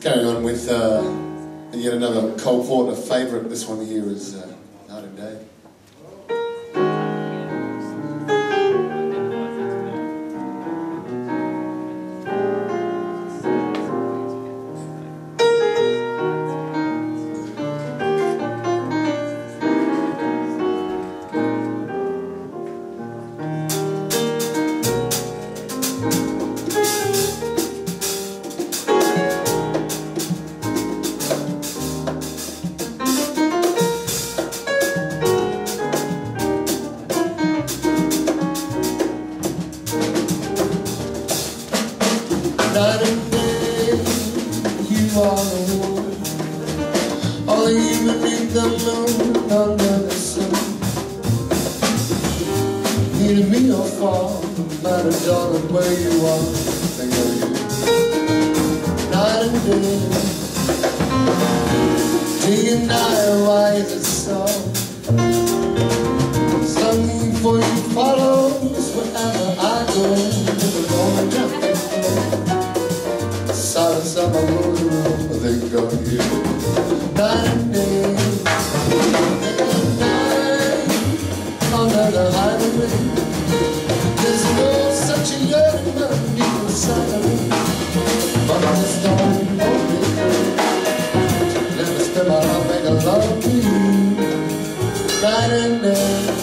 Carrying on with uh, yet another Cole Porter favourite. This one here is uh, Night and Day. One. Only you beneath the moon, under the sun. Needing me or far, matter darling where you are. Think of you. Night and day love you. And day.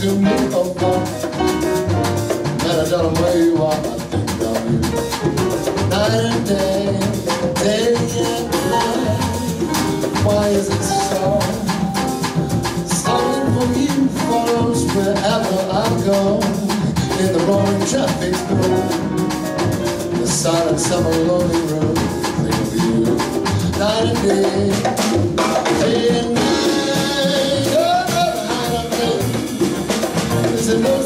To move apart And I don't know where you are, I think of you Night and day, day and night Why is it so? Stalling for you follows wherever I go In the roaring traffic The silent summer lonely road Think of you. Night and day night, listen.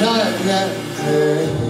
Night, day.